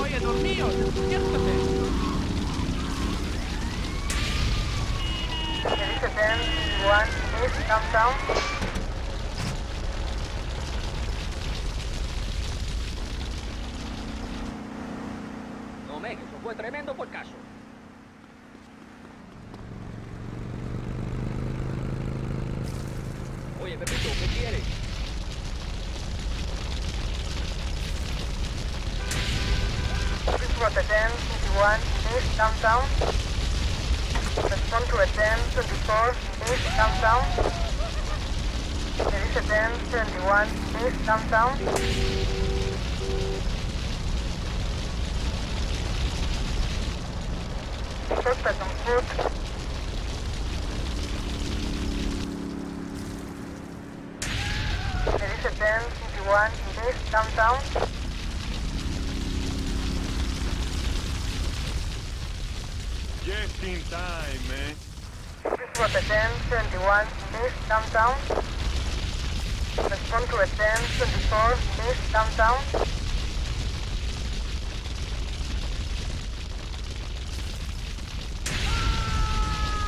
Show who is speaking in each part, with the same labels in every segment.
Speaker 1: Oye, dormíos, despiértate.
Speaker 2: One,
Speaker 3: eight, come down. fue tremendo por caso. Oye, Pepito, ¿qué quieres?
Speaker 2: Bridgewater 10, 21, East, downtown. Respond to a 10, 24, East, downtown. Elisa 10, 21, East, downtown. Suspect on foot. Elisa 10, 21, East, downtown.
Speaker 4: Just in time, man.
Speaker 2: Bridgewater 10, 21, East, downtown. Respond to a 10, 24, East, downtown.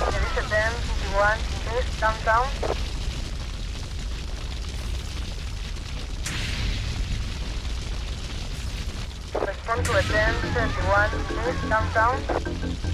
Speaker 2: Elisa 10, 21, East, downtown. Respond to a 10, 21, East, downtown.